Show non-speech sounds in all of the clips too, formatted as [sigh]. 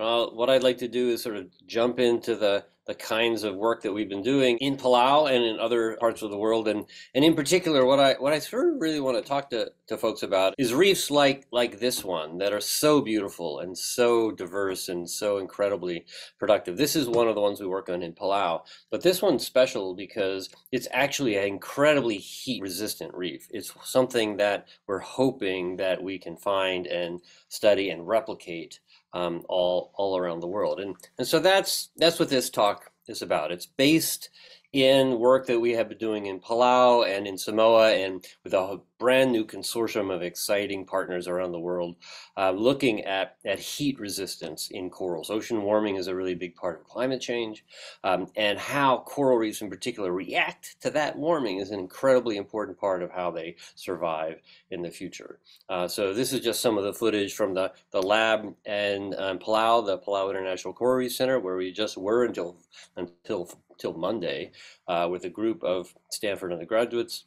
Well, what I'd like to do is sort of jump into the the kinds of work that we've been doing in Palau and in other parts of the world, and and in particular, what I what I sort of really want to talk to, to folks about is reefs like like this one that are so beautiful and so diverse and so incredibly productive. This is one of the ones we work on in Palau, but this one's special because it's actually an incredibly heat resistant reef. It's something that we're hoping that we can find and study and replicate um, all all around the world. And and so that's that's what this talk is about. It's based in work that we have been doing in Palau and in Samoa and with a brand new consortium of exciting partners around the world uh, looking at, at heat resistance in corals. Ocean warming is a really big part of climate change um, and how coral reefs in particular react to that warming is an incredibly important part of how they survive in the future. Uh, so this is just some of the footage from the, the lab in um, Palau, the Palau International Coral Reef Center where we just were until, until till Monday uh, with a group of Stanford undergraduates.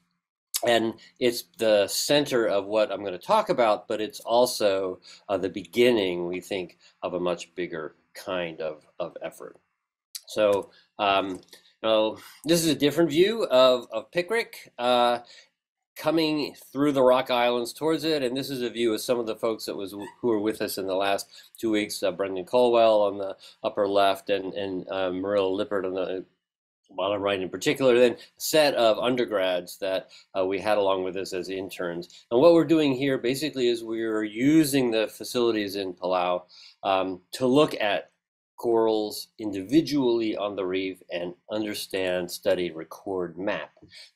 And it's the center of what I'm going to talk about, but it's also uh, the beginning, we think, of a much bigger kind of, of effort. So, um, this is a different view of, of PICRC. Uh, coming through the Rock Islands towards it. And this is a view of some of the folks that was who were with us in the last two weeks. Uh, Brendan Colwell on the upper left and, and uh, Marilla Lippert on the bottom right in particular, then set of undergrads that uh, we had along with us as interns. And what we're doing here basically is we're using the facilities in Palau um, to look at corals individually on the reef and understand, study, record, map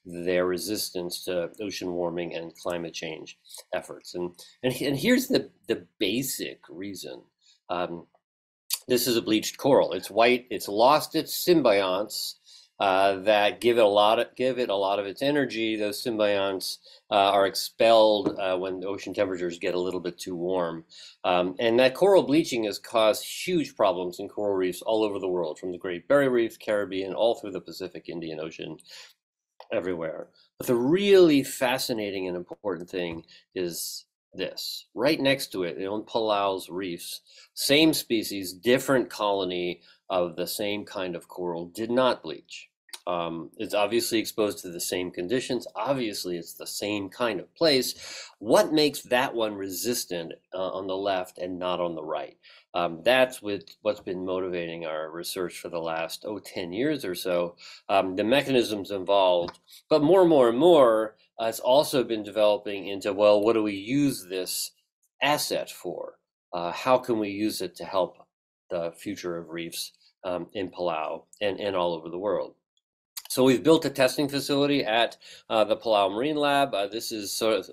their resistance to ocean warming and climate change efforts. And, and, and here's the, the basic reason. Um, this is a bleached coral. It's white. It's lost its symbionts uh, that give it a lot of give it a lot of its energy. Those symbionts uh, are expelled uh, when the ocean temperatures get a little bit too warm, um, and that coral bleaching has caused huge problems in coral reefs all over the world, from the Great Barrier Reef, Caribbean, all through the Pacific, Indian Ocean, everywhere. But the really fascinating and important thing is this right next to it on Palau's reefs, same species, different colony of the same kind of coral did not bleach. Um, it's obviously exposed to the same conditions. Obviously, it's the same kind of place. What makes that one resistant uh, on the left and not on the right? Um, that's with what's been motivating our research for the last, oh, 10 years or so. Um, the mechanisms involved, but more and more and more, uh, it's also been developing into, well, what do we use this asset for? Uh, how can we use it to help the future of reefs um, in Palau and, and all over the world. So we've built a testing facility at uh, the Palau Marine Lab. Uh, this is sort of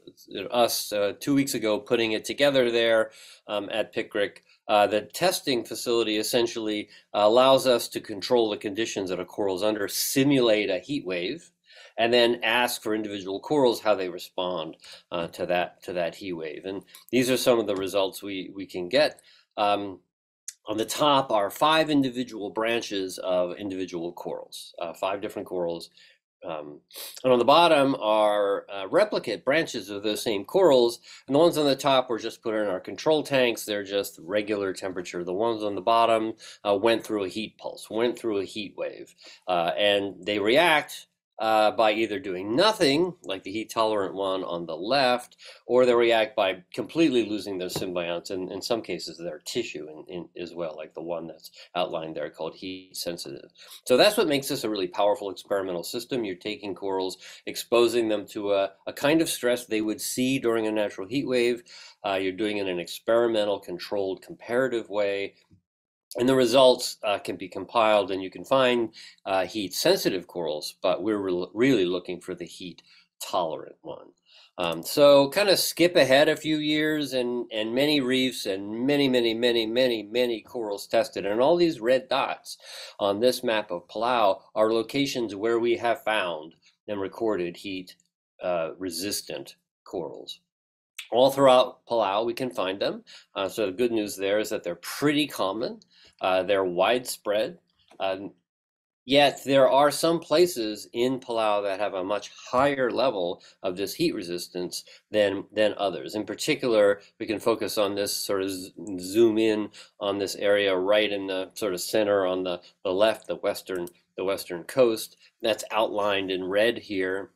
us uh, two weeks ago putting it together there um, at PICRC. Uh, the testing facility essentially allows us to control the conditions that a coral is under, simulate a heat wave, and then ask for individual corals how they respond uh, to that to that heat wave. And these are some of the results we we can get. Um, on the top are five individual branches of individual corals, uh, five different corals. Um, and on the bottom are uh, replicate branches of those same corals. And the ones on the top were just put in our control tanks. They're just regular temperature. The ones on the bottom uh, went through a heat pulse, went through a heat wave. Uh, and they react uh, by either doing nothing, like the heat tolerant one on the left, or they react by completely losing their symbionts, and in some cases their tissue in, in, as well, like the one that's outlined there called heat sensitive. So that's what makes this a really powerful experimental system. You're taking corals, exposing them to a, a kind of stress they would see during a natural heat wave. Uh, you're doing it in an experimental, controlled, comparative way and the results uh, can be compiled and you can find uh, heat sensitive corals, but we're re really looking for the heat tolerant one. Um, so kind of skip ahead a few years and, and many reefs and many, many, many, many, many corals tested. And all these red dots on this map of Palau are locations where we have found and recorded heat uh, resistant corals all throughout Palau, we can find them. Uh, so the good news there is that they're pretty common. Uh, they're widespread. Um, Yet there are some places in Palau that have a much higher level of this heat resistance than than others. In particular, we can focus on this sort of zoom in on this area right in the sort of center on the, the left, the western the western coast. That's outlined in red here.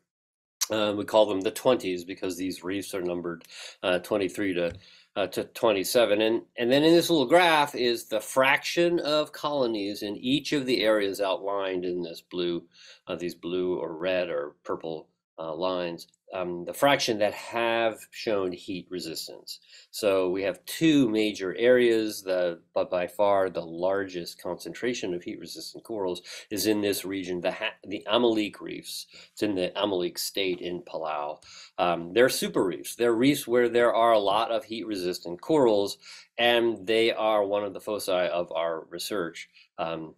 Uh, we call them the 20s because these reefs are numbered uh, 23 to uh, to 27. And, and then in this little graph is the fraction of colonies in each of the areas outlined in this blue, uh, these blue or red or purple uh, lines um, the fraction that have shown heat resistance. So we have two major areas, the, but by far the largest concentration of heat resistant corals is in this region, the, the Aimeliik reefs. It's in the Aimeliik state in Palau. Um, they're super reefs. They're reefs where there are a lot of heat resistant corals, and they are one of the foci of our research um,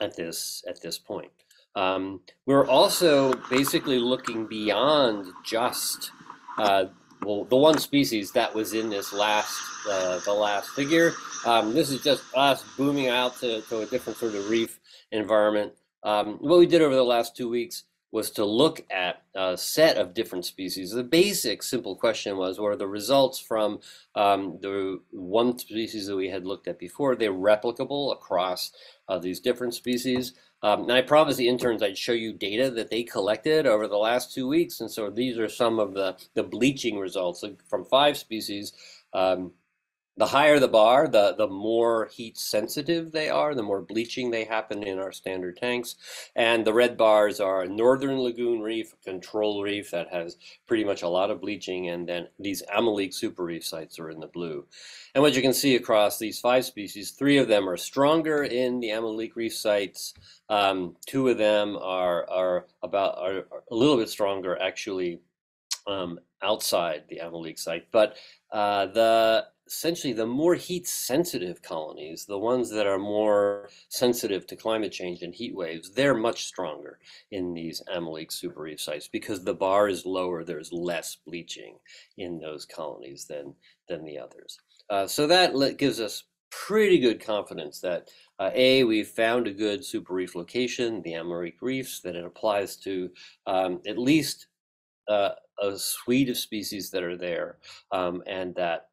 at this at this point. Um, we're also basically looking beyond just uh, well, the one species that was in this last uh, the last figure. Um, this is just us booming out to, to a different sort of reef environment. Um, what we did over the last two weeks was to look at a set of different species. The basic simple question was, are the results from um, the one species that we had looked at before? They're replicable across uh, these different species. Um, and I promised the interns I'd show you data that they collected over the last two weeks. And so these are some of the, the bleaching results from five species. Um, the higher the bar, the, the more heat sensitive they are, the more bleaching they happen in our standard tanks. And the red bars are northern lagoon reef, control reef that has pretty much a lot of bleaching, and then these Aimeliik super reef sites are in the blue. And what you can see across these five species, three of them are stronger in the Aimeliik reef sites. Um, two of them are, are about are, a little bit stronger actually um, outside the Aimeliik site. But uh, the essentially the more heat sensitive colonies, the ones that are more sensitive to climate change and heat waves, they're much stronger in these Aimeliik super reef sites because the bar is lower, there's less bleaching in those colonies than, than the others. Uh, so that gives us pretty good confidence that uh, A, we've found a good super reef location, the Aimeliik reefs, that it applies to um, at least uh, a suite of species that are there, um, and that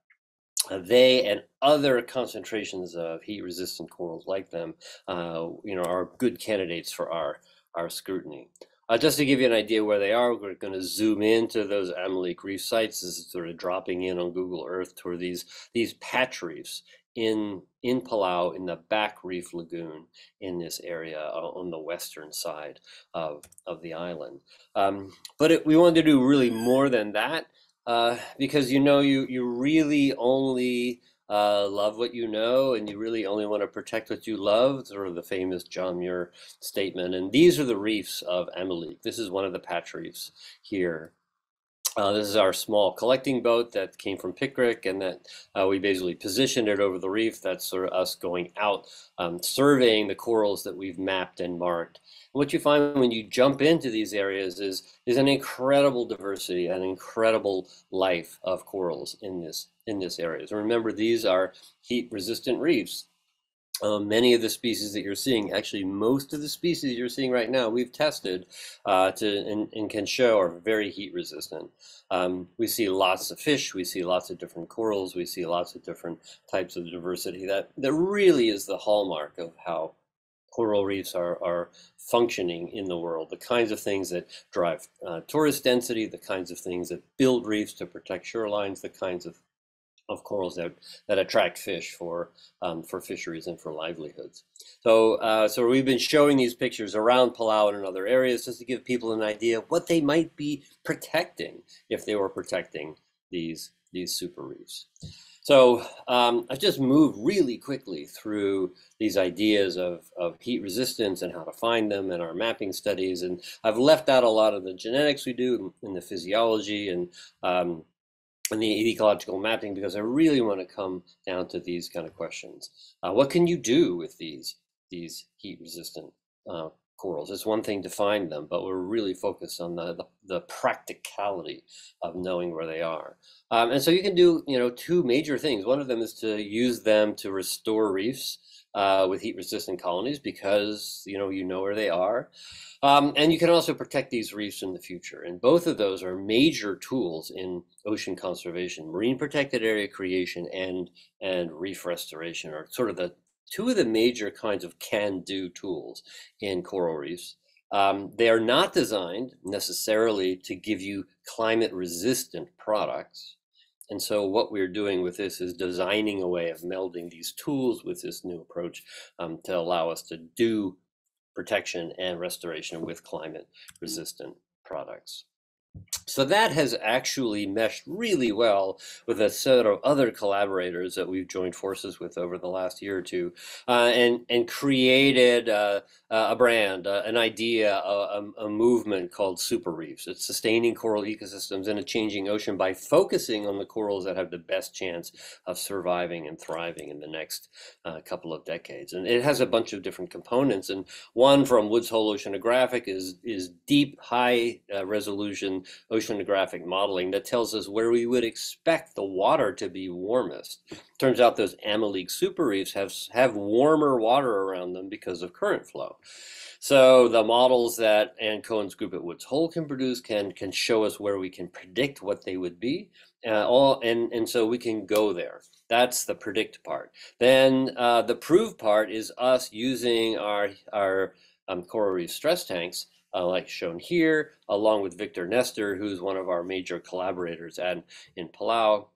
they and other concentrations of heat-resistant corals like them, uh, you know, are good candidates for our our scrutiny. Uh, just to give you an idea where they are, we're going to zoom into those Aimeliik reef sites. This is sort of dropping in on Google Earth toward these these patch reefs in in Palau in the back reef lagoon in this area uh, on the western side of of the island. Um, but it, we wanted to do really more than that uh, because you know you you really only uh, love what you know and you really only want to protect what you love sort of the famous John Muir statement and these are the reefs of Aimeliik this is one of the patch reefs here uh, this is our small collecting boat that came from PICRC and that uh, we basically positioned it over the reef. That's sort of us going out, um, surveying the corals that we've mapped and marked. What you find when you jump into these areas is, is an incredible diversity, an incredible life of corals in this, in this area. So remember, these are heat resistant reefs. Um, many of the species that you're seeing, actually most of the species you're seeing right now, we've tested uh, to and, and, can show are very heat resistant. Um, we see lots of fish, we see lots of different corals, we see lots of different types of diversity. That, that really is the hallmark of how coral reefs are, are functioning in the world, the kinds of things that drive uh, tourist density, the kinds of things that build reefs to protect shorelines, the kinds of of corals that, that attract fish for um, for fisheries and for livelihoods. So uh, so we've been showing these pictures around Palau and in other areas just to give people an idea of what they might be protecting if they were protecting these these super reefs. So um, I've just moved really quickly through these ideas of, of heat resistance and how to find them in our mapping studies. And I've left out a lot of the genetics we do in the physiology and um, and the ecological mapping because I really want to come down to these kind of questions. Uh, what can you do with these these heat resistant uh, corals. It's one thing to find them, but we're really focused on the, the, the practicality of knowing where they are. Um, and so you can do, you know, two major things. One of them is to use them to restore reefs uh, with heat-resistant colonies because, you know, you know where they are. Um, and you can also protect these reefs in the future. And both of those are major tools in ocean conservation. Marine protected area creation and, and reef restoration are sort of the two of the major kinds of can-do tools in coral reefs. Um, they are not designed necessarily to give you climate resistant products. And so what we're doing with this is designing a way of melding these tools with this new approach um, to allow us to do protection and restoration with climate resistant products. So that has actually meshed really well with a set of other collaborators that we've joined forces with over the last year or two, uh, and and created uh, a brand, uh, an idea, a, a, movement called Super Reefs. It's sustaining coral ecosystems in a changing ocean by focusing on the corals that have the best chance of surviving and thriving in the next uh, couple of decades. And it has a bunch of different components, and one from Woods Hole Oceanographic is is deep, high uh, oceanographic modeling that tells us where we would expect the water to be warmest. Turns out those Aimeliik super reefs have, have warmer water around them because of current flow. So the models that Anne Cohen's group at Woods Hole can produce can can show us where we can predict what they would be, uh, all and and so we can go there. That's the predict part. Then uh, the prove part is us using our our um, coral reef stress tanks uh, like shown here, along with Victor Nestor, who's one of our major collaborators at, in Palau,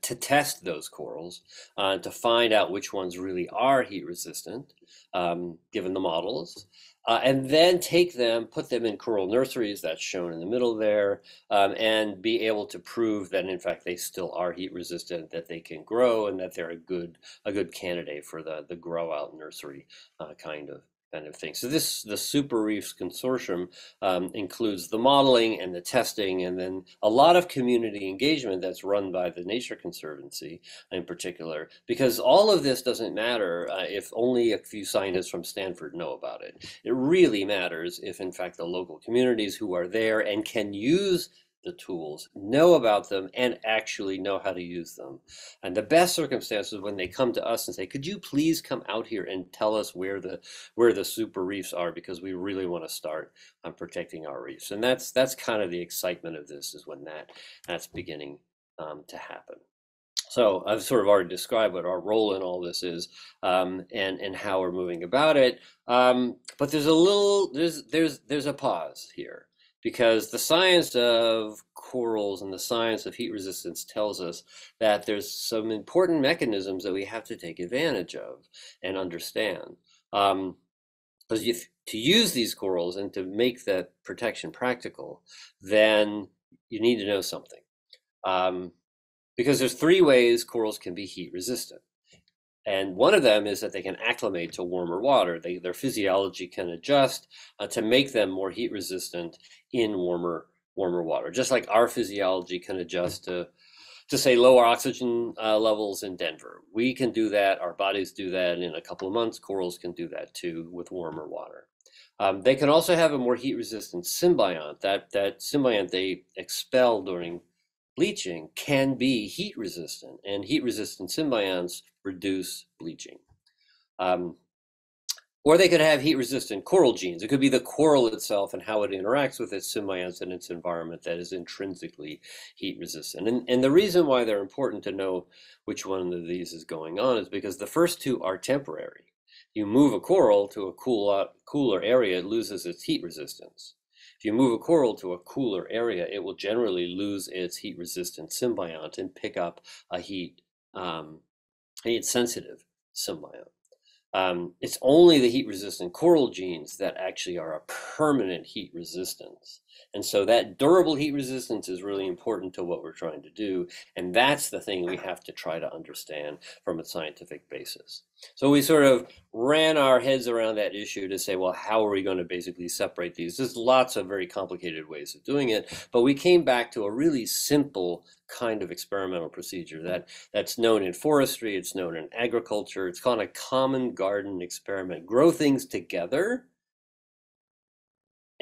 to test those corals, uh, to find out which ones really are heat resistant, um, given the models. Uh, and then take them, put them in coral nurseries, that's shown in the middle there, um, and be able to prove that in fact they still are heat resistant, that they can grow, and that they're a good a good candidate for the the grow out nursery uh, kind of kind of thing. So this, the Super Reefs Consortium um, includes the modeling and the testing and then a lot of community engagement that's run by the Nature Conservancy in particular, because all of this doesn't matter uh, if only a few scientists from Stanford know about it. It really matters if in fact the local communities who are there and can use the tools, know about them, and actually know how to use them. And the best circumstances when they come to us and say, "Could you please come out here and tell us where the where the super reefs are because we really want to start on protecting our reefs." And that's that's kind of the excitement of this is when that that's beginning um, to happen. So I've sort of already described what our role in all this is um, and and how we're moving about it. Um, but there's a little there's there's there's a pause here because the science of corals and the science of heat resistance tells us that there's some important mechanisms that we have to take advantage of and understand. Um, because if to use these corals and to make that protection practical, then you need to know something. Um, because there's three ways corals can be heat resistant. And one of them is that they can acclimate to warmer water. They, their physiology can adjust uh, to make them more heat resistant in warmer warmer water. Just like our physiology can adjust to to say lower oxygen uh, levels in Denver. We can do that. Our bodies do that and in a couple of months. Corals can do that too with warmer water. Um, they can also have a more heat resistant symbiont. That that symbiont they expel during bleaching can be heat resistant, and heat resistant symbionts reduce bleaching. Um, or they could have heat resistant coral genes. It could be the coral itself and how it interacts with its symbionts and its environment that is intrinsically heat resistant. And, and the reason why they're important to know which one of these is going on is because the first two are temporary. You move a coral to a cool, cooler area, it loses its heat resistance. If you move a coral to a cooler area, it will generally lose its heat resistant symbiont and pick up a heat, um, heat sensitive symbiont. Um, it's only the heat resistant coral genes that actually are a permanent heat resistance. And so that durable heat resistance is really important to what we're trying to do. And that's the thing we have to try to understand from a scientific basis. So we sort of ran our heads around that issue to say, well, how are we going to basically separate these? There's lots of very complicated ways of doing it, but we came back to a really simple kind of experimental procedure that that's known in forestry, it's known in agriculture, it's called a common garden experiment. Grow things together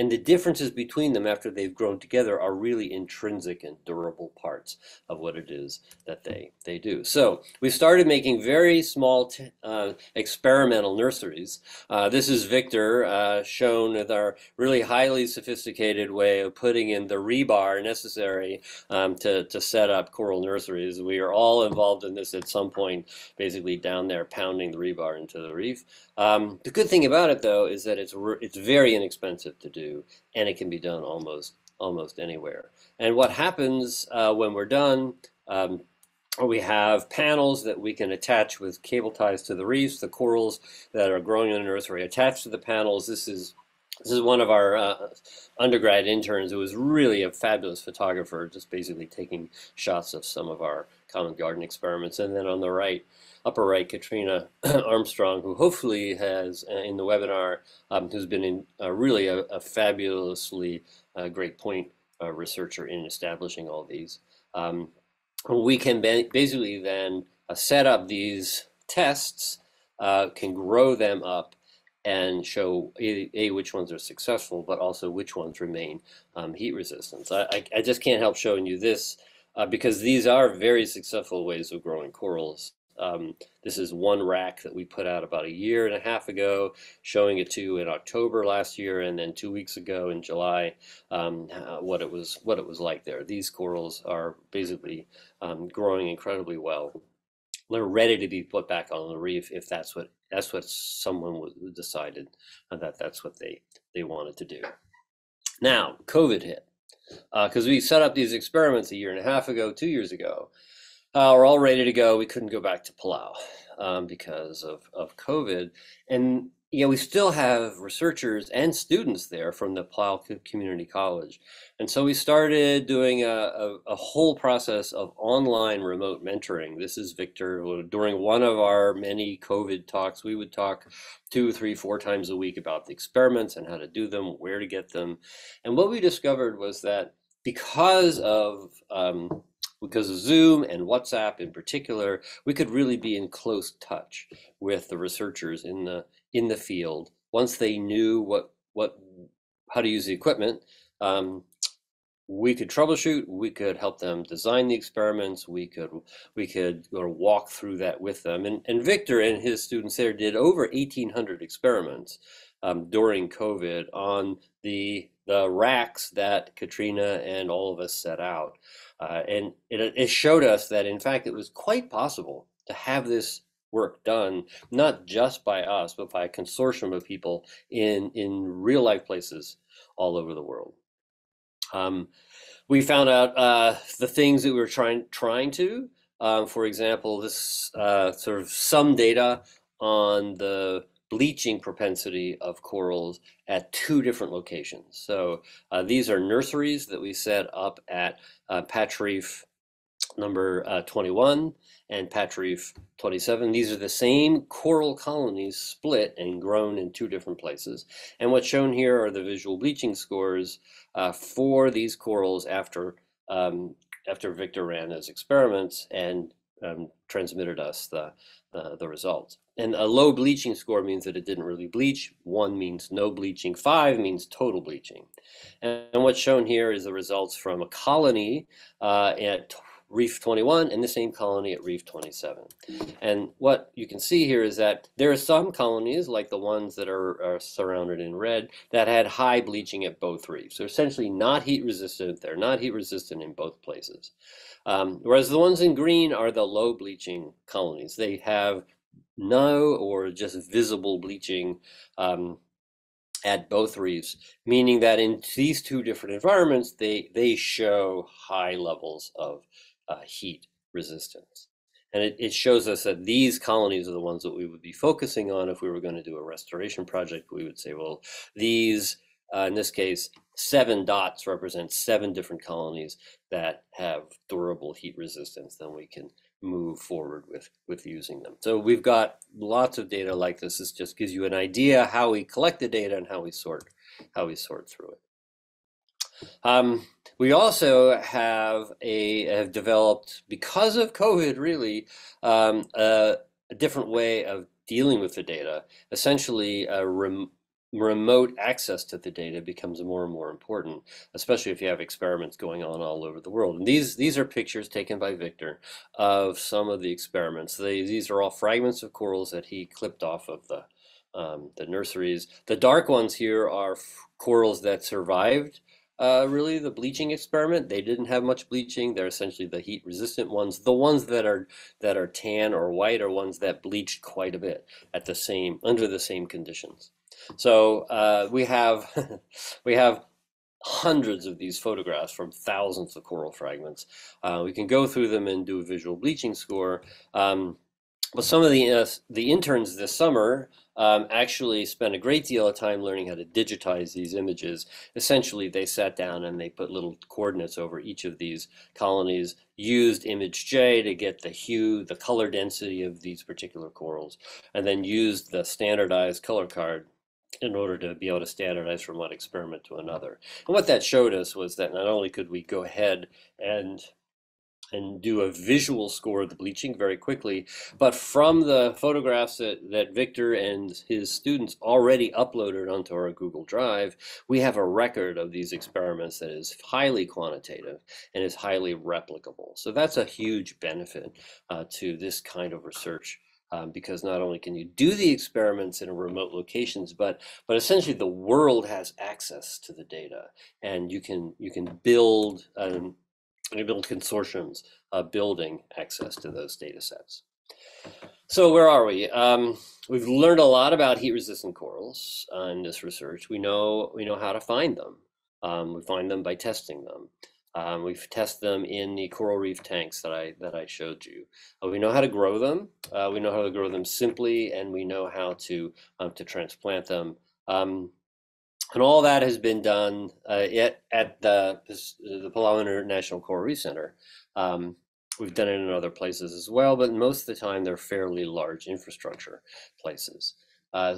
and the differences between them after they've grown together are really intrinsic and durable parts of what it is that they, they do. So we started making very small uh, experimental nurseries. Uh, this is Victor uh, shown with our really highly sophisticated way of putting in the rebar necessary um, to, to set up coral nurseries. We are all involved in this at some point, basically down there pounding the rebar into the reef. Um, the good thing about it though is that it's, it's very inexpensive to do and it can be done almost almost anywhere. And what happens uh, when we're done, um, we have panels that we can attach with cable ties to the reefs, the corals that are growing in the nursery attached to the panels. This is this is one of our uh, undergrad interns who was really a fabulous photographer, just basically taking shots of some of our common garden experiments. And then on the right, upper right, Katrina [clears throat] Armstrong, who hopefully has uh, in the webinar, um, who's been in uh, really a, a fabulously uh, great point uh, researcher in establishing all these. Um, we can basically then uh, set up these tests, uh, can grow them up and show a, a, which ones are successful, but also which ones remain um, heat resistant. I, I, I, just can't help showing you this because these are very successful ways of growing corals um, this is one rack that we put out about a year and a half ago, showing it to you in October last year, and then two weeks ago in July, um, what it was what it was like there. These corals are basically um, growing incredibly well. They're ready to be put back on the reef if that's what that's what someone decided that that's what they they wanted to do. Now, COVID hit because uh, we set up these experiments a year and a half ago, two years ago, uh, we're all ready to go. We couldn't go back to Palau um, because of, of COVID. And yeah, we still have researchers and students there from the Palau Community College. And so we started doing a, a, a, whole process of online remote mentoring. This is Victor. During one of our many COVID talks, we would talk two, three, four times a week about the experiments and how to do them, where to get them. And what we discovered was that because of um, because of Zoom and WhatsApp in particular, we could really be in close touch with the researchers in the in the field. Once they knew what what how to use the equipment, um, we could troubleshoot. We could help them design the experiments. We could we could walk through that with them. And and Victor and his students there did over 1,800 experiments um, during COVID on the the racks that Katrina and all of us set out. Uh, and it, it showed us that, in fact, it was quite possible to have this work done, not just by us, but by a consortium of people in, in real life places all over the world. Um, we found out uh, the things that we were trying, trying to. Um, for example, this uh, sort of some data on the bleaching propensity of corals at two different locations. So uh, these are nurseries that we set up at uh, Patch Reef number uh, 21 and Patch Reef 27. These are the same coral colonies split and grown in two different places. And what's shown here are the visual bleaching scores uh, for these corals after um, after Victor ran his experiments and um, transmitted us the, the, the results. And a low bleaching score means that it didn't really bleach. One means no bleaching. Five means total bleaching. And, and what's shown here is the results from a colony uh, at Reef 21 and the same colony at Reef 27. And what you can see here is that there are some colonies, like the ones that are, are surrounded in red, that had high bleaching at both reefs. They're essentially not heat resistant. They're not heat resistant in both places. Um, whereas the ones in green are the low bleaching colonies. They have no or just visible bleaching um, at both reefs, meaning that in these two different environments, they, they show high levels of uh, heat resistance. And it, it shows us that these colonies are the ones that we would be focusing on if we were going to do a restoration project. We would say, well, these, uh, in this case, seven dots represent seven different colonies that have durable heat resistance. Then we can move forward with with using them. So we've got lots of data like this. This just gives you an idea how we collect the data and how we sort how we sort through it. Um, we also have a have developed because of COVID really um, a, a, different way of dealing with the data. Essentially, a rem, remote access to the data becomes more and more important, especially if you have experiments going on all over the world. And these these are pictures taken by Victor of some of the experiments. They, these are all fragments of corals that he clipped off of the um, the nurseries. The dark ones here are corals that survived uh, really the bleaching experiment. They didn't have much bleaching. They're essentially the heat resistant ones. The ones that are that are tan or white are ones that bleached quite a bit at the same under the same conditions. So uh, we have [laughs] we have hundreds of these photographs from thousands of coral fragments. Uh, we can go through them and do a visual bleaching score. Um, but some of the uh, the interns this summer um, actually spent a great deal of time learning how to digitize these images. Essentially, they sat down and they put little coordinates over each of these colonies, used ImageJ to get the hue, the color density of these particular corals, and then used the standardized color card in order to be able to standardize from one experiment to another. And what that showed us was that not only could we go ahead and and do a visual score of the bleaching very quickly. But from the photographs that, that Victor and his students already uploaded onto our Google Drive, we have a record of these experiments that is highly quantitative and is highly replicable. So that's a huge benefit uh, to this kind of research. Um, because not only can you do the experiments in remote locations, but but essentially the world has access to the data, and you can you can build um, we build consortiums uh, building access to those data sets. So where are we? Um, we've learned a lot about heat-resistant corals uh, in this research. We know we know how to find them. Um, we find them by testing them. Um, we've tested them in the coral reef tanks that I that I showed you. Uh, we know how to grow them. Uh, we know how to grow them simply, and we know how to um, to transplant them. Um, and all that has been done uh, at, at the, the Palau International Coral Reef Center. Um, we've done it in other places as well, but most of the time they're fairly large infrastructure places. Uh,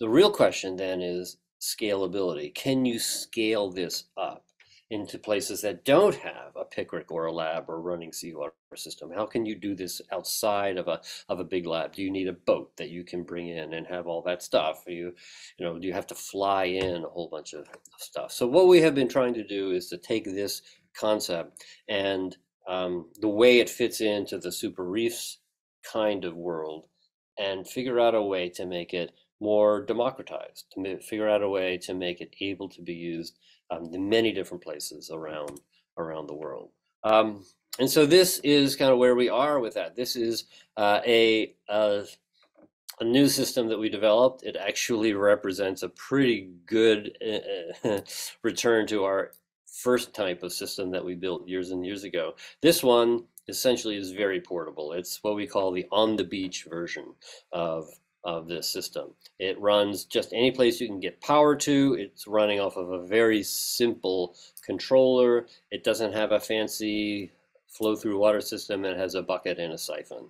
the real question then is scalability. Can you scale this up? Into places that don't have a PICRC or a lab or running seawater system? How can you do this outside of a of a big lab? Do you need a boat that you can bring in and have all that stuff? you, you know, do you have to fly in a whole bunch of stuff? So what we have been trying to do is to take this concept and um, the way it fits into the super reefs kind of world and figure out a way to make it more democratized, to figure out a way to make it able to be used um, many different places around around the world. Um, and so this is kind of where we are with that. This is uh, a, a, a new system that we developed. It actually represents a pretty good uh, [laughs] return to our first type of system that we built years and years ago. This one essentially is very portable. It's what we call the on the beach version of of this system. It runs just any place you can get power to. It's running off of a very simple controller. It doesn't have a fancy flow through water system. It has a bucket and a siphon.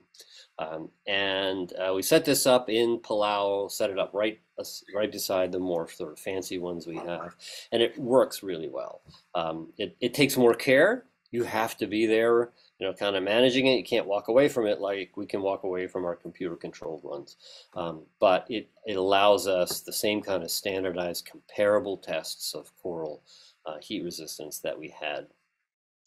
Um, and uh, we set this up in Palau, set it up right uh, right beside the more sort of fancy ones we have, and it works really well. Um, it, it takes more care. You have to be there you know, kind of managing it. You can't walk away from it like we can walk away from our computer controlled ones. Um, but it, it allows us the same kind of standardized comparable tests of coral uh, heat resistance that we had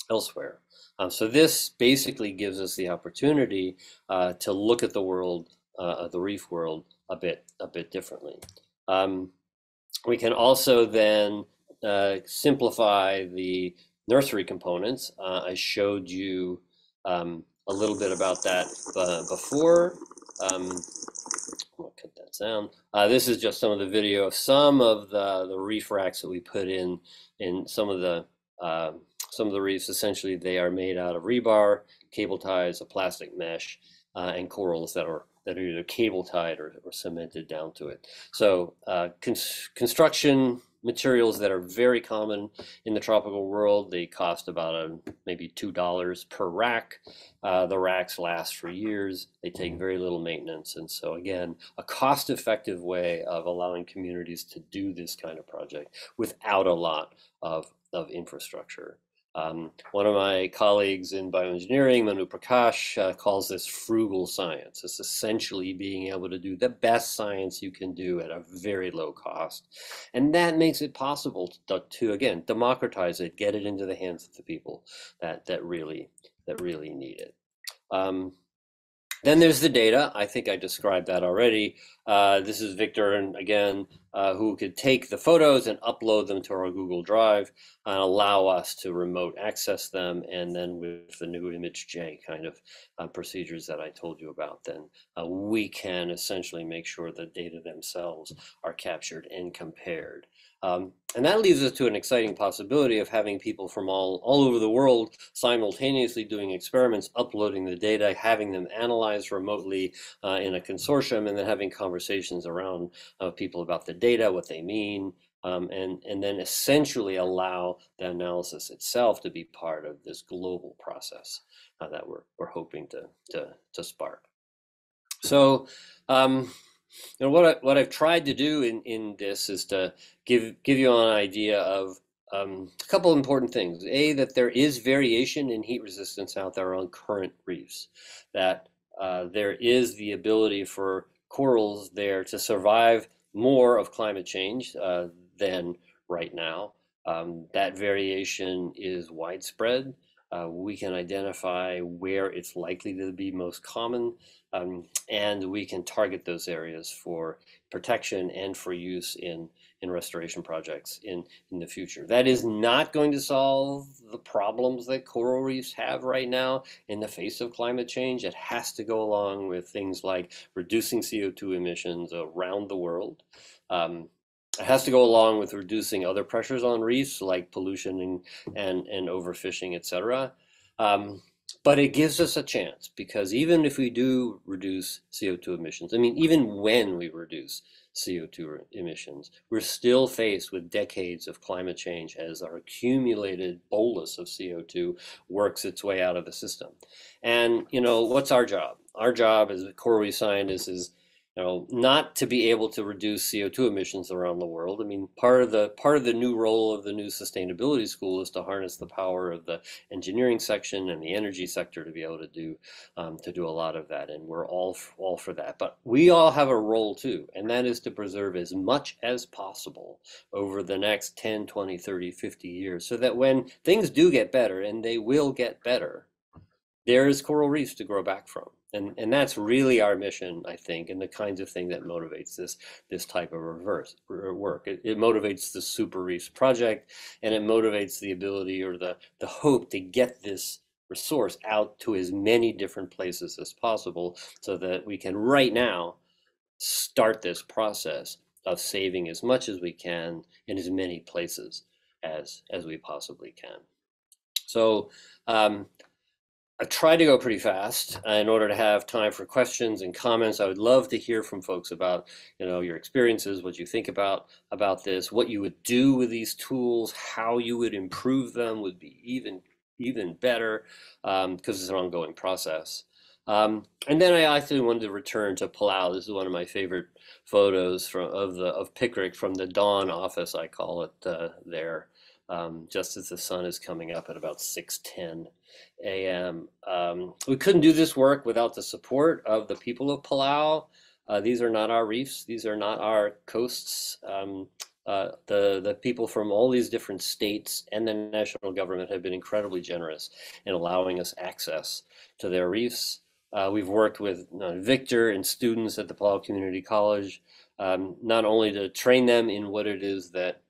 elsewhere. Um, so this basically gives us the opportunity uh, to look at the world, uh, the reef world, a bit a bit differently. Um, we can also then uh, simplify the nursery components. Uh, I showed you um, a little bit about that uh, before. Um, I'll cut that down. Uh, this is just some of the video of some of the, the reef racks that we put in in some of the uh, some of the reefs. Essentially, they are made out of rebar, cable ties, a plastic mesh, uh, and corals that are that are either cable tied or, or cemented down to it. So uh, construction materials that are very common in the tropical world. They cost about a, maybe $2 per rack. Uh, the racks last for years. They take very little maintenance. And so again, a cost-effective way of allowing communities to do this kind of project without a lot of, of infrastructure. Um, one of my colleagues in bioengineering, Manu Prakash, uh, calls this frugal science. It's essentially being able to do the best science you can do at a very low cost. And that makes it possible to, to again, democratize it, get it into the hands of the people that, that, really, that really need it. Um, then there's the data. I think I described that already. Uh, this is Victor, and again, uh, who could take the photos and upload them to our Google Drive and allow us to remote access them. And then with the new ImageJ kind of uh, procedures that I told you about, then uh, we can essentially make sure the data themselves are captured and compared. Um, and that leaves us to an exciting possibility of having people from all, all over the world simultaneously doing experiments, uploading the data, having them analyzed remotely uh, in a consortium, and then having conversations around uh, people about the data, what they mean, um, and, and then essentially allow the analysis itself to be part of this global process uh, that we're, we're hoping to, to, to spark. So, um, know what I, what I've tried to do in in this is to give give you an idea of um, a couple important things. A that there is variation in heat resistance out there on current reefs. That uh, there is the ability for corals there to survive more of climate change uh, than right now. Um, that variation is widespread. Uh, we can identify where it's likely to be most common, um, and we can target those areas for protection and for use in, in restoration projects in, in the future. That is not going to solve the problems that coral reefs have right now in the face of climate change. It has to go along with things like reducing CO2 emissions around the world. Um, it has to go along with reducing other pressures on reefs like pollution and and, and overfishing, etc. Um, but it gives us a chance because even if we do reduce CO2 emissions, I mean, even when we reduce CO2 emissions, we're still faced with decades of climate change as our accumulated bolus of CO2 works its way out of the system. And, you know, what's our job? Our job as coral reef scientists is you know, not to be able to reduce CO2 emissions around the world. I mean, part of the part of the new role of the new sustainability school is to harness the power of the engineering section and the energy sector to be able to do um, to do a lot of that, and we're all all for that. But we all have a role too, and that is to preserve as much as possible over the next 10, 20, 30, 50 years, so that when things do get better, and they will get better, there's coral reefs to grow back from and and that's really our mission i think and the kinds of thing that motivates this this type of reverse work. It, it motivates the super reefs project and it motivates the ability or the the hope to get this resource out to as many different places as possible so that we can right now start this process of saving as much as we can in as many places as as we possibly can. So um, I try to go pretty fast uh, in order to have time for questions and comments. I would love to hear from folks about, you know, your experiences, what you think about about this, what you would do with these tools, how you would improve them would be even even better because um, it's an ongoing process. Um, and then I actually wanted to return to Palau. This is one of my favorite photos from of the of PICRC from the dawn office, I call it uh, there um, just as the sun is coming up at about 6:10 a.m. Um, we couldn't do this work without the support of the people of Palau. Uh, these are not our reefs; these are not our coasts. Um, uh, the the people from all these different states and the national government have been incredibly generous in allowing us access to their reefs. Uh, we've worked with uh, Victor and students at the Palau Community College, um, not only to train them in what it is that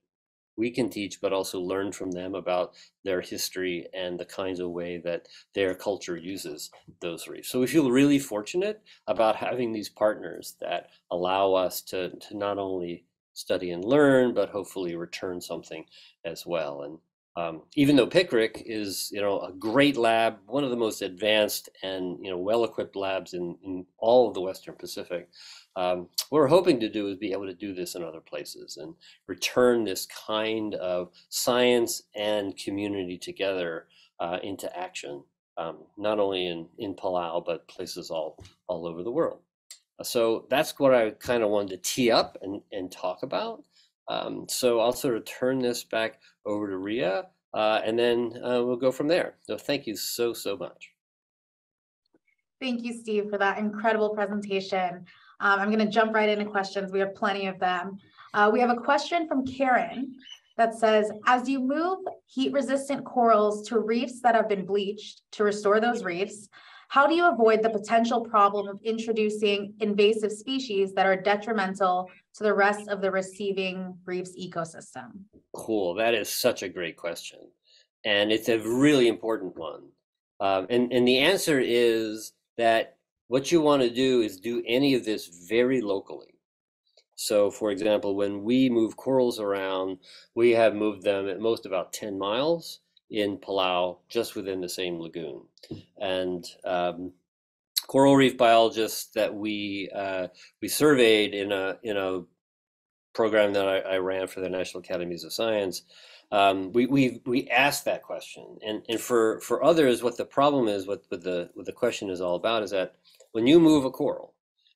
we can teach, but also learn from them about their history and the kinds of way that their culture uses those reefs. So we feel really fortunate about having these partners that allow us to, to not only study and learn, but hopefully return something as well. And um, even though PICRC is, you know, a great lab, one of the most advanced and you know well-equipped labs in, in all of the Western Pacific, um, what we're hoping to do is be able to do this in other places and return this kind of science and community together uh, into action, um, not only in, in Palau, but places all, all over the world. So that's what I kind of wanted to tee up and, and talk about. Um, so I'll sort of turn this back over to Ria uh, and then uh, we'll go from there. So thank you so, so much. Thank you, Steve, for that incredible presentation. Um, I'm going to jump right into questions. We have plenty of them. Uh, we have a question from Karen that says, as you move heat resistant corals to reefs that have been bleached to restore those reefs, how do you avoid the potential problem of introducing invasive species that are detrimental to the rest of the receiving reef's ecosystem? Cool. That is such a great question. And it's a really important one. Um, and, and the answer is that what you want to do is do any of this very locally. So, for example, when we move corals around, we have moved them at most about 10 miles in Palau, just within the same lagoon. And um, coral reef biologists that we uh, we surveyed in a in a program that I, I ran for the National Academies of Science, um, we we we asked that question. And and for for others, what the problem is, what, what the what the question is all about, is that when you move a coral,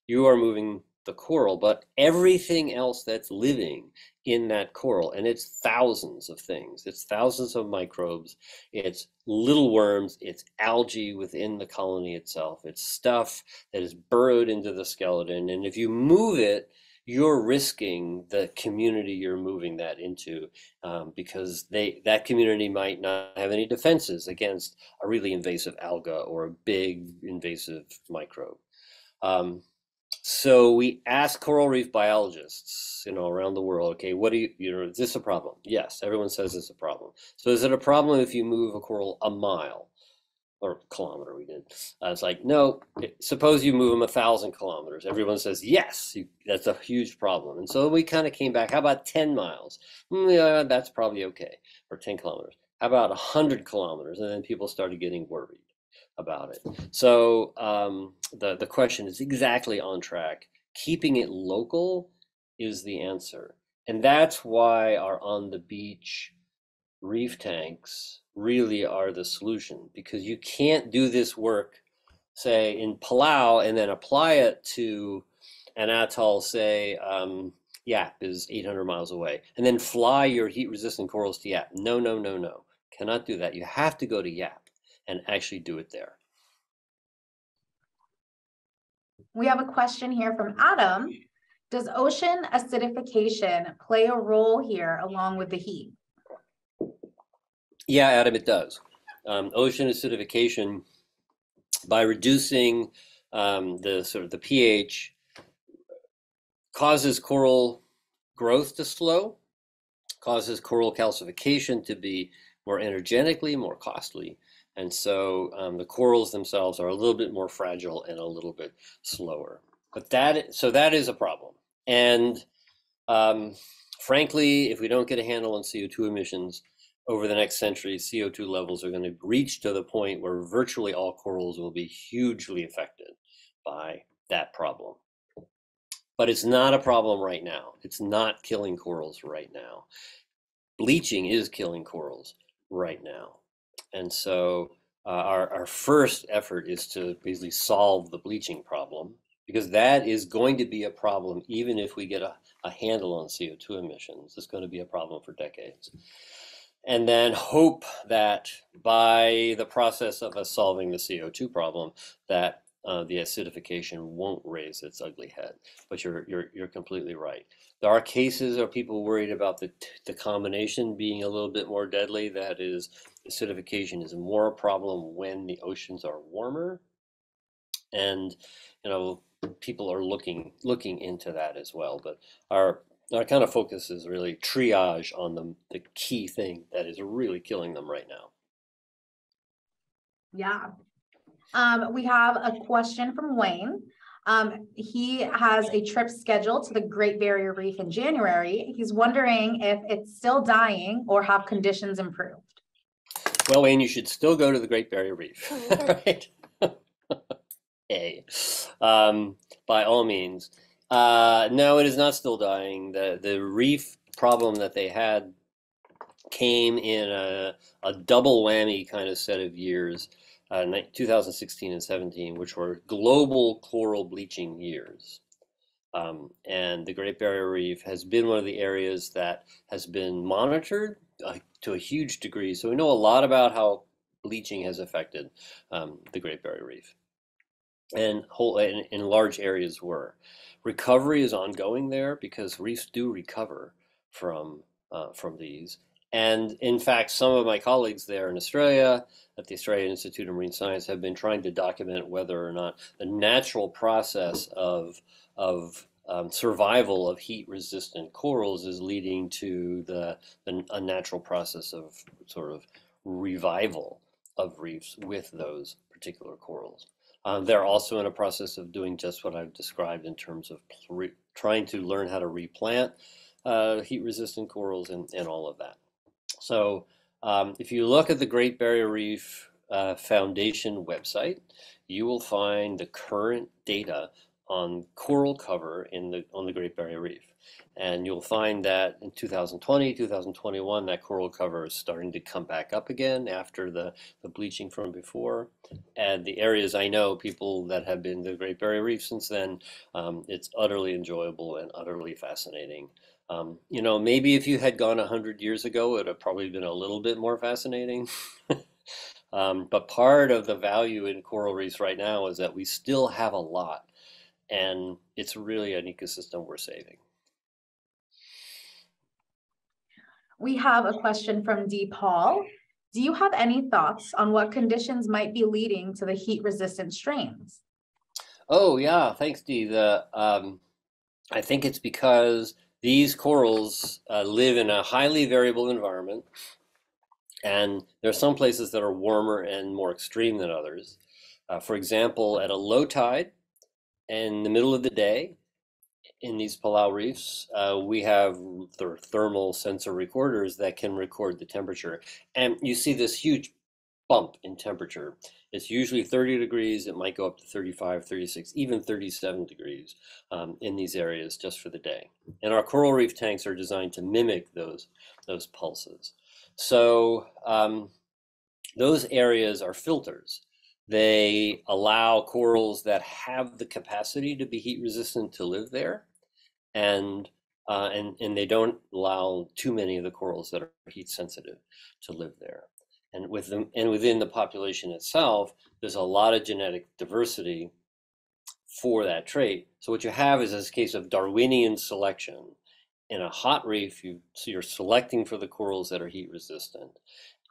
you are moving the coral, but everything else that's living in that coral, and it's thousands of things. It's thousands of microbes. It's little worms. It's algae within the colony itself. It's stuff that is burrowed into the skeleton. And if you move it, you're risking the community you're moving that into um, because they that community might not have any defenses against a really invasive alga or a big invasive microbe. Um, so we ask coral reef biologists, you know, around the world, okay, what do you, you know, is this a problem? Yes, everyone says it's a problem. So is it a problem if you move a coral a mile or kilometer? We did. Uh, it's like no. Suppose you move them a thousand kilometers. Everyone says yes. You, that's a huge problem. And so we kind of came back. How about ten miles? Mm, yeah, that's probably okay. Or ten kilometers. How about a hundred kilometers? And then people started getting worried about it. So um, the the question is exactly on track. Keeping it local is the answer, and that's why our on the beach reef tanks really are the solution because you can't do this work, say in Palau, and then apply it to an atoll, say. Um, Yap is 800 miles away, and then fly your heat resistant corals to Yap. No, no, no, no. Cannot do that. You have to go to Yap and actually do it there. We have a question here from Adam. Does ocean acidification play a role here along with the heat? Yeah, Adam, it does. Um, ocean acidification, by reducing um, the sort of the pH, causes coral growth to slow, causes coral calcification to be more energetically more costly, and so um, the corals themselves are a little bit more fragile and a little bit slower. But that, so that is a problem. And um, frankly, if we don't get a handle on CO2 emissions over the next century, CO2 levels are going to reach to the point where virtually all corals will be hugely affected by that problem. But it's not a problem right now. It's not killing corals right now. Bleaching is killing corals right now. And so uh, our, our first effort is to basically solve the bleaching problem because that is going to be a problem even if we get a, a handle on CO2 emissions. It's going to be a problem for decades. And then hope that by the process of us solving the CO2 problem, that uh, the acidification won't raise its ugly head. But you're, you're, you're completely right. There are cases of people worried about the, the combination being a little bit more deadly. That is, acidification is more a problem when the oceans are warmer. And, you know, people are looking looking into that as well. But our our kind of focus is really triage on the, the key thing that is really killing them right now. Yeah. Um, we have a question from Wayne. Um, he has a trip scheduled to the Great Barrier Reef in January. He's wondering if it's still dying or have conditions improved. Well, Wayne, you should still go to the Great Barrier Reef, [laughs] right? [laughs] a, um, by all means. Uh, no, it is not still dying. The the reef problem that they had came in a, a double whammy kind of set of years uh, 2016 and 17, which were global coral bleaching years. Um, and the Great Barrier Reef has been one of the areas that has been monitored uh, to a huge degree. So we know a lot about how bleaching has affected um, the Great Barrier Reef, and whole in, in large areas were. Recovery is ongoing there because reefs do recover from uh, from these. And in fact, some of my colleagues there in Australia at the Australian Institute of Marine Science have been trying to document whether or not the natural process of of um, survival of heat resistant corals is leading to the, the, a natural process of sort of revival of reefs with those particular corals. Um, they're also in a process of doing just what I've described in terms of trying to learn how to replant uh, heat resistant corals and, and all of that. So um, if you look at the Great Barrier Reef uh, Foundation website, you will find the current data on coral cover in the on the Great Barrier Reef. And you'll find that in 2020, 2021, that coral cover is starting to come back up again after the, the bleaching from before. And the areas I know, people that have been the Great Barrier Reef since then, um, it's utterly enjoyable and utterly fascinating. Um, you know, maybe if you had gone 100 years ago, it would have probably been a little bit more fascinating. [laughs] um, but part of the value in coral reefs right now is that we still have a lot and it's really an ecosystem we're saving. We have a question from D. Paul. Do you have any thoughts on what conditions might be leading to the heat resistant strains? Oh yeah, thanks Dee. The um, I think it's because these corals uh, live in a highly variable environment, and there are some places that are warmer and more extreme than others. Uh, for example, at a low tide, in the middle of the day in these Palau reefs, uh, we have the thermal sensor recorders that can record the temperature. And you see this huge bump in temperature. It's usually 30 degrees. It might go up to 35, 36, even 37 degrees um, in these areas just for the day. And our coral reef tanks are designed to mimic those, those pulses. So um, those areas are filters. They allow corals that have the capacity to be heat resistant to live there, and uh, and and they don't allow too many of the corals that are heat sensitive to live there. And with them and within the population itself, there's a lot of genetic diversity for that trait. So what you have is this case of Darwinian selection. In a hot reef, you so you're selecting for the corals that are heat resistant,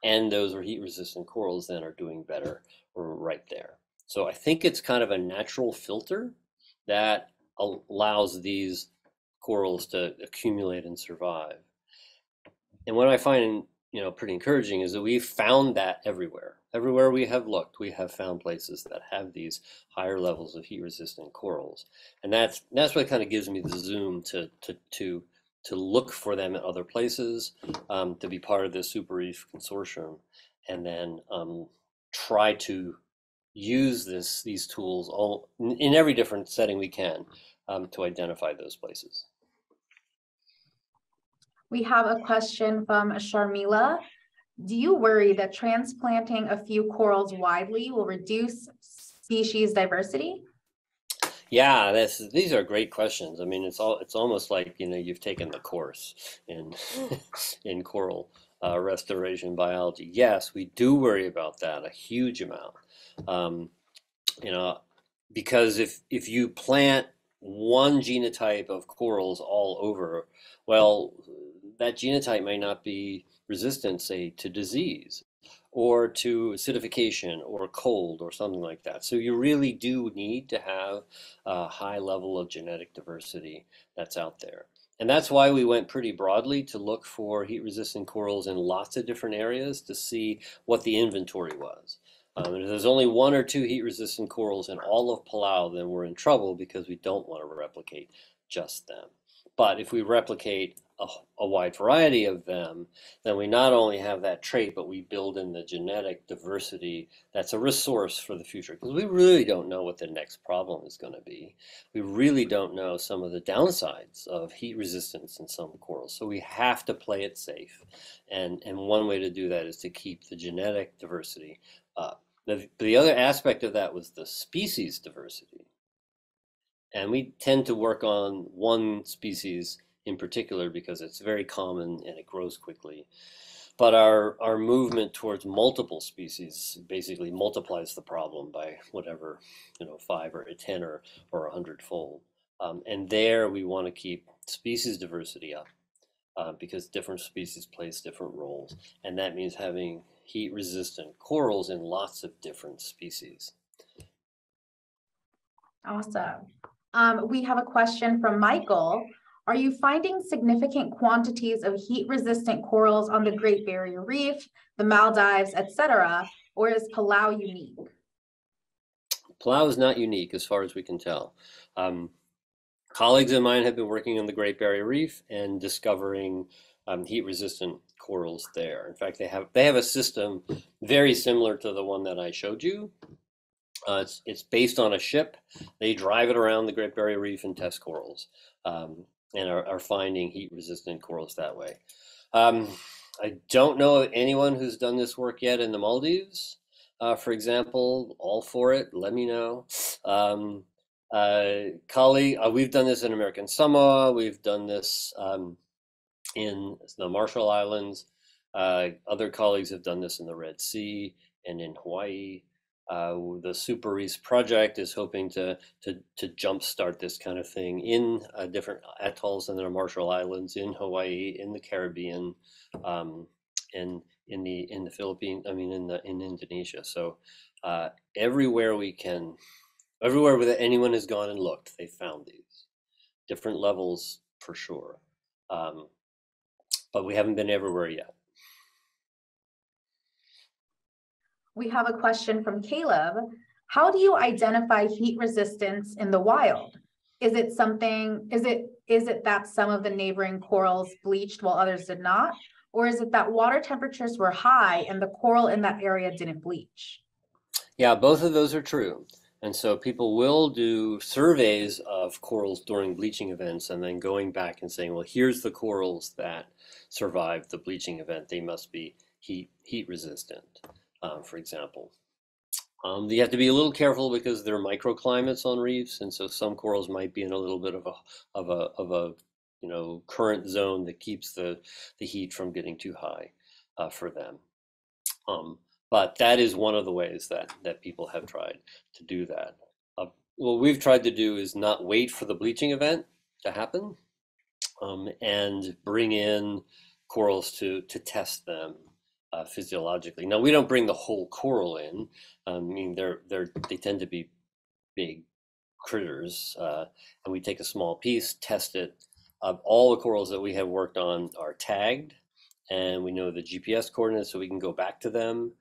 and those are heat resistant corals then are doing better right there. So I think it's kind of a natural filter that allows these corals to accumulate and survive. And what I find, you know, pretty encouraging is that we've found that everywhere. Everywhere we have looked, we have found places that have these higher levels of heat-resistant corals, and that's that's what kind of gives me the zoom to to to to look for them at other places, um, to be part of this Super Reef consortium, and then um, try to use this these tools all in every different setting we can um, to identify those places. We have a question from Sharmila. Do you worry that transplanting a few corals widely will reduce species diversity? Yeah, this, these are great questions. I mean, it's all it's almost like you know you've taken the course in [laughs] in coral uh, restoration biology. Yes, we do worry about that a huge amount. Um, you know, because if if you plant one genotype of corals all over, well, that genotype may not be resistant, say, to disease or to acidification or cold or something like that. So you really do need to have a high level of genetic diversity that's out there. And that's why we went pretty broadly to look for heat resistant corals in lots of different areas to see what the inventory was. Um, if there's only one or two heat resistant corals in all of Palau, then we're in trouble because we don't want to replicate just them. But if we replicate a, a, wide variety of them, then we not only have that trait, but we build in the genetic diversity that's a resource for the future. Because we really don't know what the next problem is going to be. We really don't know some of the downsides of heat resistance in some corals. So we have to play it safe. And, and one way to do that is to keep the genetic diversity up. The, the other aspect of that was the species diversity. And we tend to work on one species in particular because it's very common and it grows quickly. but our our movement towards multiple species basically multiplies the problem by whatever you know five or a ten or or a hundredfold. Um, and there we want to keep species diversity up uh, because different species plays different roles, and that means having heat resistant corals in lots of different species. Awesome. Um, we have a question from Michael. Are you finding significant quantities of heat resistant corals on the Great Barrier Reef, the Maldives, etc., or is Palau unique? Palau is not unique as far as we can tell. Um, colleagues of mine have been working on the Great Barrier Reef and discovering um, heat resistant corals there. In fact, they have they have a system very similar to the one that I showed you. Uh, it's it's based on a ship. They drive it around the Great Barrier Reef and test corals. Um, and are, are finding heat resistant corals that way. Um, I don't know anyone who's done this work yet in the Maldives, uh, for example. All for it. Let me know. Um, uh, colleague, uh, we've done this in American Samoa. We've done this um, in the Marshall Islands. Uh, other colleagues have done this in the Red Sea and in Hawaii. Uh, the Super Reefs project is hoping to to to jumpstart this kind of thing in uh, different atolls in the Marshall Islands, in Hawaii, in the Caribbean, um, and in the in the Philippines. I mean, in the in Indonesia. So uh, everywhere we can, everywhere that anyone has gone and looked, they found these different levels for sure. Um, but we haven't been everywhere yet. We have a question from Caleb. How do you identify heat resistance in the wild? Is it something, is it, is it that some of the neighboring corals bleached while others did not? Or is it that water temperatures were high and the coral in that area didn't bleach? Yeah, both of those are true. And so people will do surveys of corals during bleaching events and then going back and saying, well, here's the corals that survived the bleaching event. They must be heat, heat resistant um, for example. Um, you have to be a little careful because there are microclimates on reefs, and so some corals might be in a little bit of a of a of a you know current zone that keeps the the heat from getting too high uh, for them. Um, but that is one of the ways that that people have tried to do that. Uh, what we've tried to do is not wait for the bleaching event to happen, um, and bring in corals to to test them uh, physiologically. Now we don't bring the whole coral in. I mean, they're they're they tend to be big critters, uh, and we take a small piece, test it. Uh, all the corals that we have worked on are tagged, and we know the GPS coordinates, so we can go back to them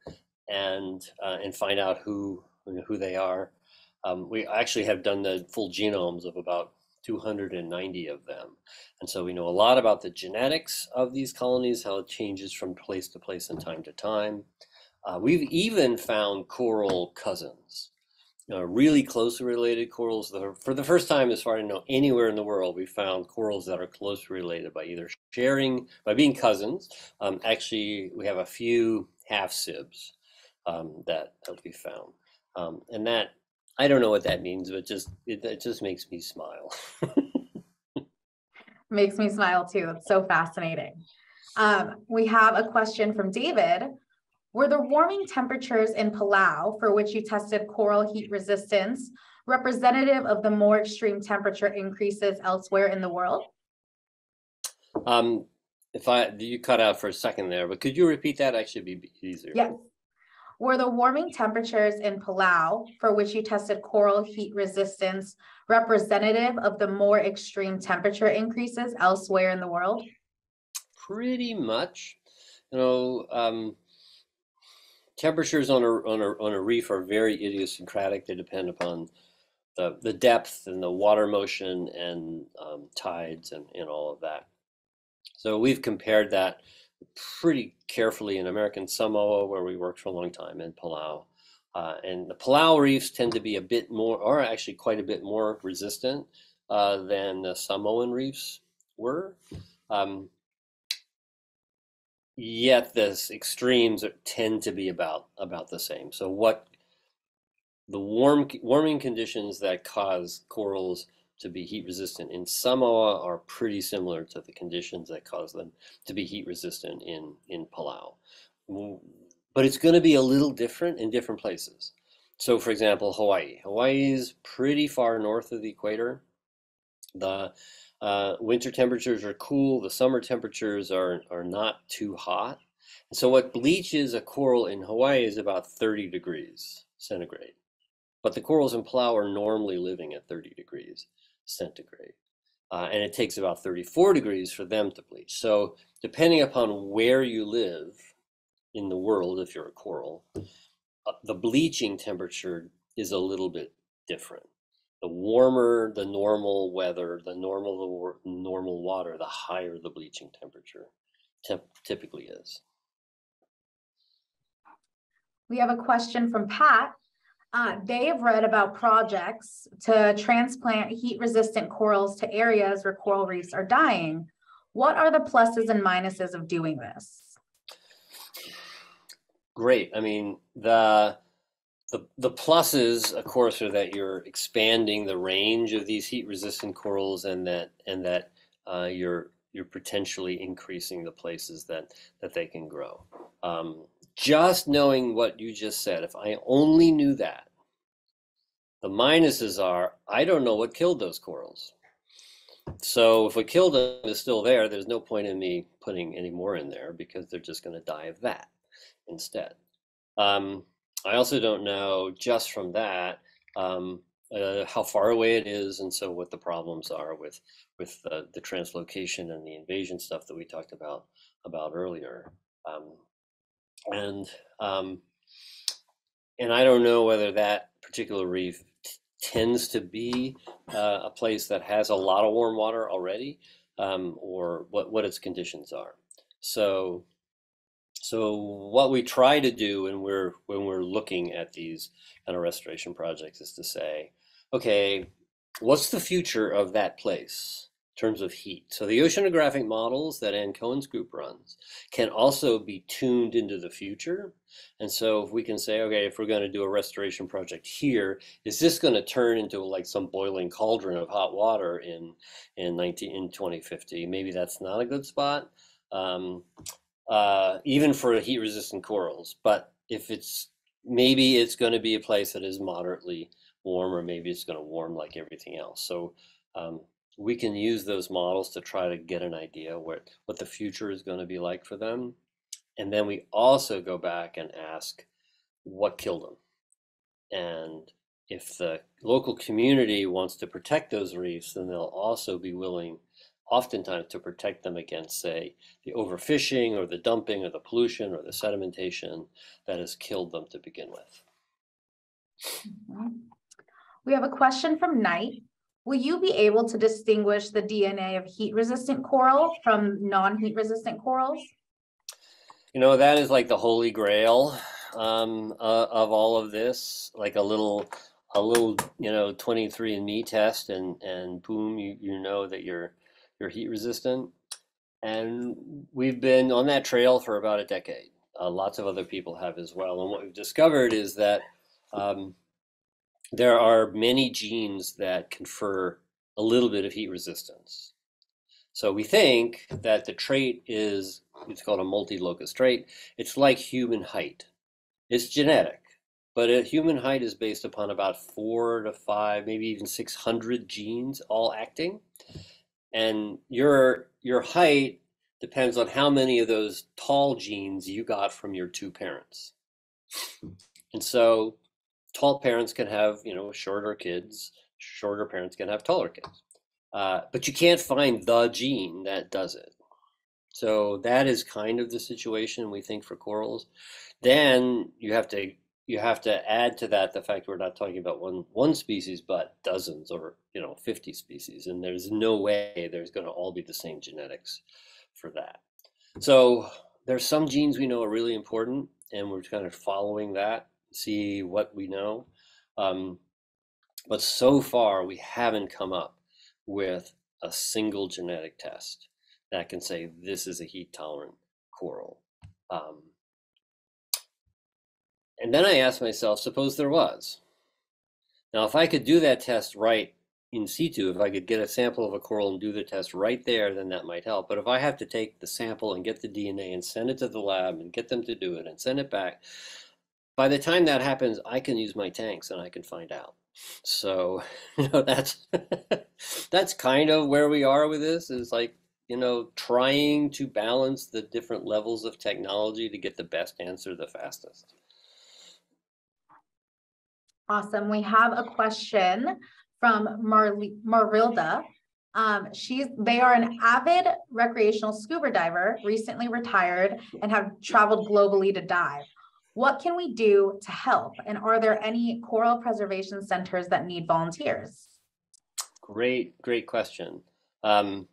and uh, and find out who who they are. Um, we actually have done the full genomes of about 290 of them. And so we know a lot about the genetics of these colonies, how it changes from place to place and time to time. Uh, we've even found coral cousins, know, really closely related corals that are, for the first time, as far as I know, anywhere in the world, we found corals that are closely related by either sharing, by being cousins. Um, actually, we have a few half sibs um, that, that we found. Um, and that I don't know what that means, but just it, it just makes me smile. [laughs] makes me smile too. It's so fascinating. Um, we have a question from David. Were the warming temperatures in Palau, for which you tested coral heat resistance, representative of the more extreme temperature increases elsewhere in the world? Um, if I you cut out for a second there, but could you repeat that? Actually, be easier. Yes. Were the warming temperatures in Palau, for which you tested coral heat resistance, representative of the more extreme temperature increases elsewhere in the world? Pretty much. You know, um, temperatures on a, on, a, on a reef are very idiosyncratic. They depend upon the, the depth and the water motion and um, tides and, and all of that. So we've compared that pretty carefully in American Samoa, where we worked for a long time, and Palau. Uh, and the Palau reefs tend to be a bit more, or actually quite a bit more resistant uh, than the Samoan reefs were. Um, yet the extremes tend to be about about the same. So what the warm warming conditions that cause corals to be heat resistant in Samoa are pretty similar to the conditions that cause them to be heat resistant in, in Palau. But it's going to be a little different in different places. So, for example, Hawaii. Hawaii is pretty far north of the equator. The uh, winter temperatures are cool. The summer temperatures are, are not too hot. And so what bleaches a coral in Hawaii is about 30 degrees centigrade. But the corals in Palau are normally living at 30 degrees centigrade. Uh, and it takes about 34 degrees for them to bleach. So depending upon where you live in the world, if you're a coral, uh, the bleaching temperature is a little bit different. The warmer the normal weather, the normal the normal water, the higher the bleaching temperature temp typically is. We have a question from Pat. Uh, they have read about projects to transplant heat resistant corals to areas where coral reefs are dying. What are the pluses and minuses of doing this? Great. I mean, the the, the pluses, of course, are that you're expanding the range of these heat-resistant corals, and that and that uh, you're you're potentially increasing the places that that they can grow. Um, just knowing what you just said, if I only knew that, the minuses are I don't know what killed those corals. So if what killed them is still there, there's no point in me putting any more in there because they're just going to die of that instead. Um, I also don't know just from that um, uh, how far away it is, and so what the problems are with with the, the translocation and the invasion stuff that we talked about about earlier. Um, and um, and I don't know whether that particular reef tends to be uh, a place that has a lot of warm water already, um, or what what its conditions are. So so what we try to do when we're when we're looking at these kind of restoration projects is to say, okay, what's the future of that place terms of heat? So the oceanographic models that Anne Cohen's group runs can also be tuned into the future. And so if we can say, okay, if we're going to do a restoration project here, is this going to turn into like some boiling cauldron of hot water in in 19 in 2050? Maybe that's not a good spot. Um, uh, even for heat resistant corals. But if it's maybe it's going to be a place that is moderately warm, or maybe it's going to warm like everything else. So um, we can use those models to try to get an idea what what the future is going to be like for them. And then we also go back and ask what killed them. And if the local community wants to protect those reefs, then they'll also be willing oftentimes to protect them against, say, the overfishing or the dumping or the pollution or the sedimentation that has killed them to begin with. We have a question from Knight. Will you be able to distinguish the DNA of heat resistant coral from non heat resistant corals? You know, that is like the holy grail um, uh, of all of this, like a little a little you know 23andme test and and boom you you know that you're you're heat resistant. And we've been on that trail for about a decade. Uh, lots of other people have as well. And what we've discovered is that um, there are many genes that confer a little bit of heat resistance. So we think that the trait is, it's called a multi-locus trait. It's like human height. It's genetic, but a human height is based upon about four to five, maybe even 600 genes all acting and your your height depends on how many of those tall genes you got from your two parents. And so tall parents can have, you know, shorter kids, shorter parents can have taller kids. Uh, but you can't find the gene that does it. So that is kind of the situation we think for corals. Then you have to you have to add to that the fact we're not talking about one one species but dozens or you know 50 species and there's no way there's going to all be the same genetics for that so there's some genes we know are really important and we're kind of following that see what we know um, but so far we haven't come up with a single genetic test that can say this is a heat tolerant coral um, and then I asked myself, suppose there was. Now, if I could do that test right in situ, if I could get a sample of a coral and do the test right there, then that might help. But if I have to take the sample and get the DNA and send it to the lab and get them to do it and send it back, by the time that happens, I can use my tanks and I can find out. So, [laughs] you know, that's [laughs] that's kind of where we are with this is like, you know, trying to balance the different levels of technology to get the best answer the fastest. Awesome. We have a question from Mar- Marilda. Um, she's they are an avid recreational scuba diver, recently retired, and have traveled globally to dive. What can we do to help? And are there any coral preservation centers that need volunteers? Great, great question. Um,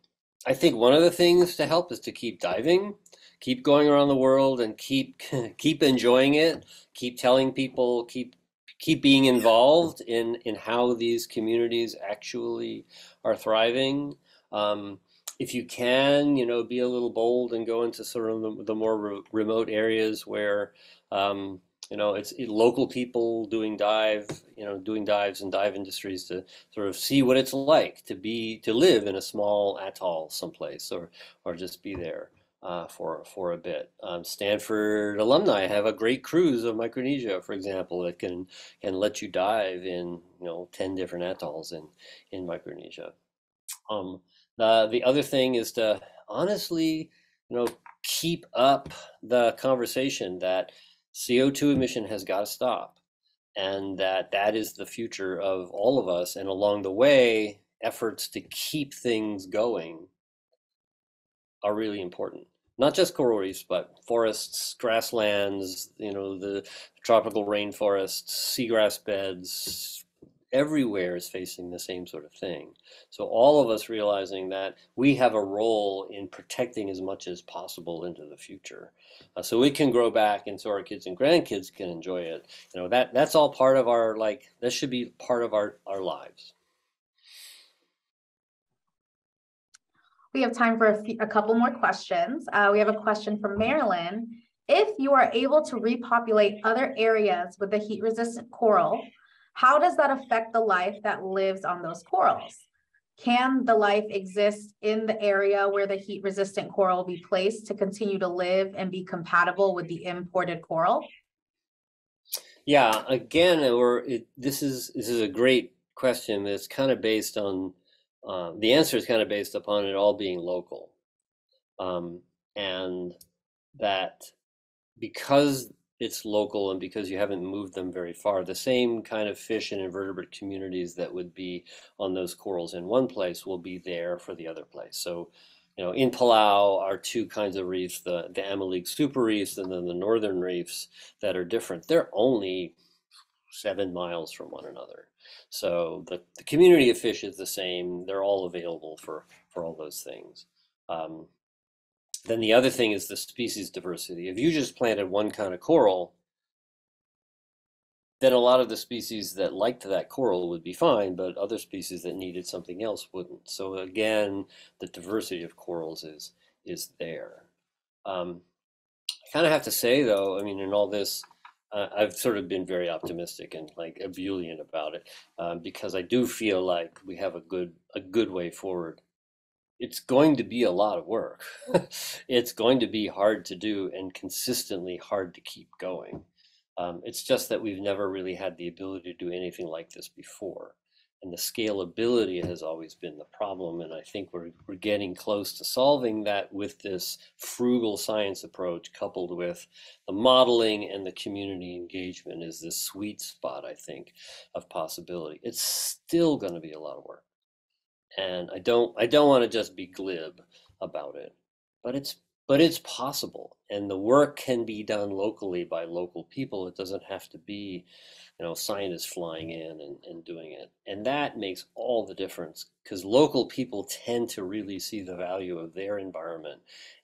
I think one of the things to help is to keep diving, keep going around the world, and keep [laughs] keep enjoying it. Keep telling people, keep keep being involved in in how these communities actually are thriving. Um, if you can, you know, be a little bold and go into sort of the, the more re remote areas where, um, you know, it's it, local people doing dive, you know, doing dives and dive industries to sort of see what it's like to be to live in a small atoll someplace or or just be there uh, for for a bit. Um, Stanford alumni have a great cruise of Micronesia, for example, that can can let you dive in you know ten different atolls in in Micronesia. Um, the the other thing is to honestly, you know, keep up the conversation that CO2 emission has got to stop, and that that is the future of all of us. And along the way, efforts to keep things going are really important not just coral reefs, but forests, grasslands, you know, the tropical rainforests, seagrass beds, everywhere is facing the same sort of thing. So all of us realizing that we have a role in protecting as much as possible into the future. Uh, so we can grow back and so our kids and grandkids can enjoy it. You know, that that's all part of our like that should be part of our our lives. We have time for a, few, a couple more questions. Uh, we have a question from Marilyn. If you are able to repopulate other areas with the heat resistant coral, how does that affect the life that lives on those corals? Can the life exist in the area where the heat resistant coral be placed to continue to live and be compatible with the imported coral? Yeah, again, or this is this is a great question It's kind of based on uh, the answer is kind of based upon it all being local. Um, and that because it's local and because you haven't moved them very far, the same kind of fish and invertebrate communities that would be on those corals in one place will be there for the other place. So, you know, in Palau are two kinds of reefs, the, the Aimeliik super reefs and then the northern reefs that are different. They're only seven miles from one another. So the, the community of fish is the same. They're all available for, for all those things. Um, then the other thing is the species diversity. If you just planted one kind of coral, then a lot of the species that liked that coral would be fine, but other species that needed something else wouldn't. So again, the diversity of corals is is there. Um, I kind of have to say though, I mean, in all this, uh, I've sort of been very optimistic and like ebullient about it um, because I do feel like we have a good a good way forward. It's going to be a lot of work. [laughs] it's going to be hard to do and consistently hard to keep going. Um, it's just that we've never really had the ability to do anything like this before and the scalability has always been the problem. And I think we're, we're getting close to solving that with this frugal science approach coupled with the modeling and the community engagement is this sweet spot, I think, of possibility. It's still going to be a lot of work. And I don't, I don't want to just be glib about it, but it's but it's possible and the work can be done locally by local people it doesn't have to be you know scientists flying in and, and doing it and that makes all the difference because local people tend to really see the value of their environment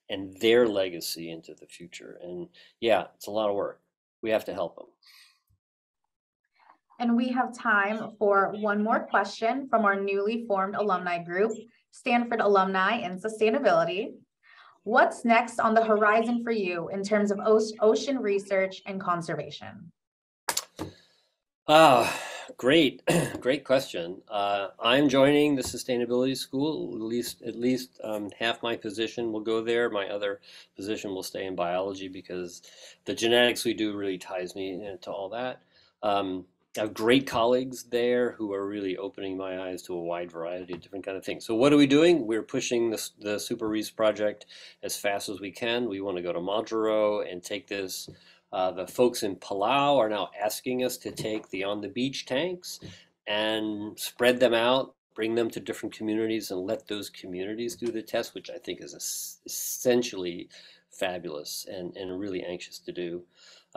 and their legacy into the future and yeah it's a lot of work we have to help them and we have time for one more question from our newly formed alumni group stanford alumni in sustainability What's next on the horizon for you in terms of ocean research and conservation? Ah, great, [clears throat] great question. Uh, I'm joining the sustainability school. At least, at least um, half my position will go there. My other position will stay in biology because the genetics we do really ties me into all that. Um, I have great colleagues there who are really opening my eyes to a wide variety of different kind of things. So what are we doing? We're pushing the, the Super Reefs project as fast as we can. We want to go to Majuro and take this. Uh, the folks in Palau are now asking us to take the on the beach tanks and spread them out, bring them to different communities and let those communities do the test, which I think is essentially fabulous and, and really anxious to do.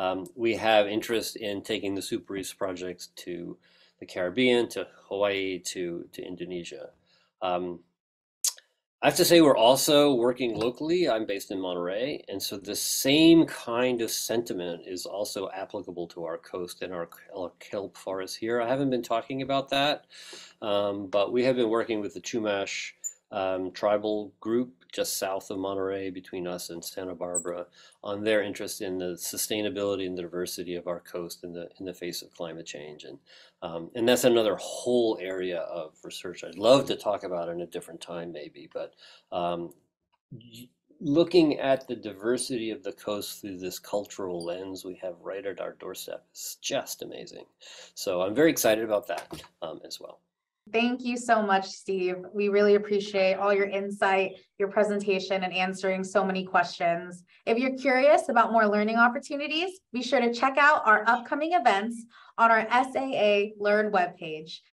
Um, we have interest in taking the Super Reefs projects to the Caribbean, to Hawaii, to, to Indonesia. Um, I have to say we're also working locally. I'm based in Monterey, and so the same kind of sentiment is also applicable to our coast and our, kelp forest here. I haven't been talking about that, um, but we have been working with the Chumash um, tribal group just south of Monterey between us and Santa Barbara on their interest in the sustainability and the diversity of our coast in the in the face of climate change and um, and that's another whole area of research I'd love to talk about in a different time maybe but um, looking at the diversity of the coast through this cultural lens we have right at our doorstep is just amazing so I'm very excited about that um, as well. Thank you so much, Steve. We really appreciate all your insight, your presentation, and answering so many questions. If you're curious about more learning opportunities, be sure to check out our upcoming events on our SAA Learn webpage.